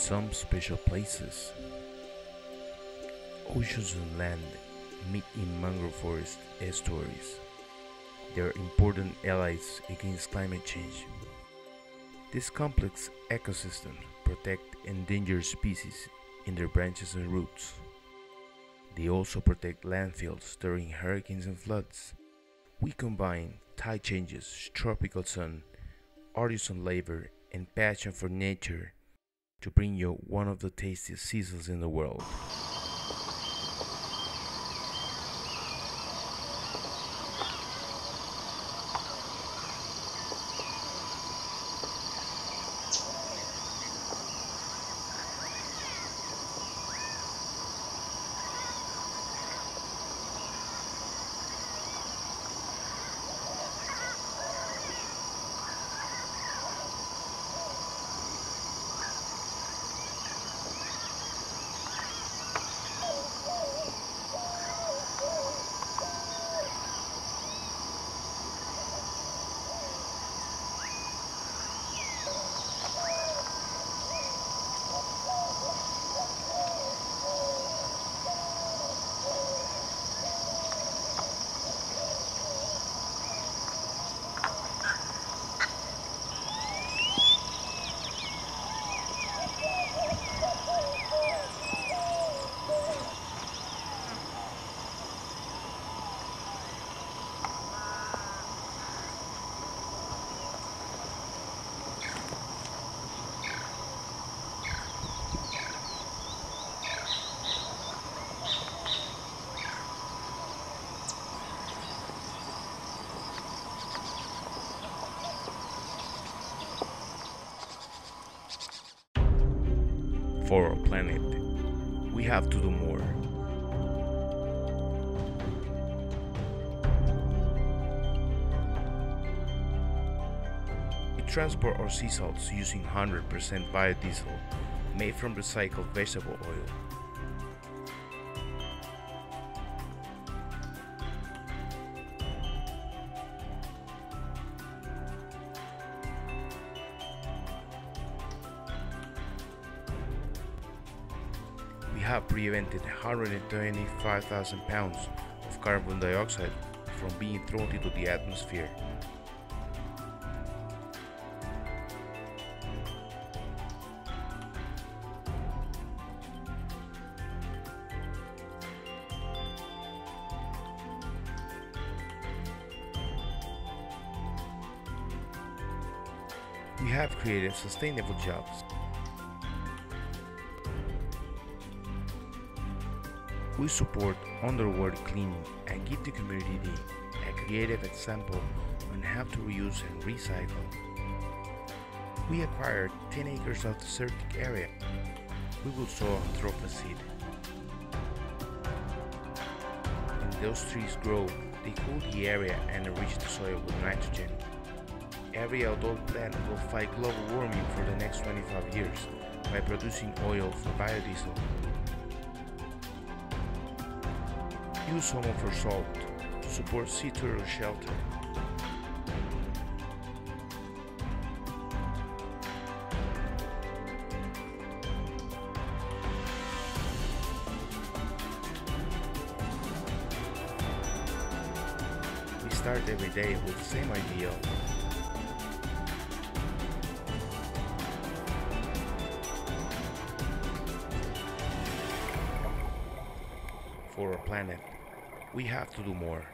some special places. Oceans and land meet in mangrove forest estuaries. They are important allies against climate change. This complex ecosystem protect endangered species in their branches and roots. They also protect landfills during hurricanes and floods. We combine tide changes, tropical sun, artisan labor, and passion for nature to bring you one of the tastiest seasalts in the world. For our planet, we have to do more. We transport our sea salts using 100% biodiesel made from recycled vegetable oil. Have prevented 125,000 pounds of carbon dioxide from being thrown into the atmosphere. We have created sustainable jobs We support underwater cleaning and give the community a creative example on how to reuse and recycle. We acquired 10 acres of the desertic area. We will sow anthropocene. When those trees grow, they cool the area and enrich the soil with nitrogen. Every adult plant will fight global warming for the next 25 years by producing oil for biodiesel Use some of our salt to support sea turtle shelter. We start every day with the same idea for our planet we have to do more.